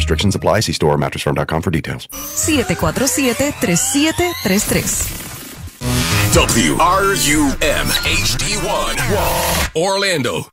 Restrictions apply. See store or mattressfirm.com for details. 747-3733. WRUM HD1 Orlando.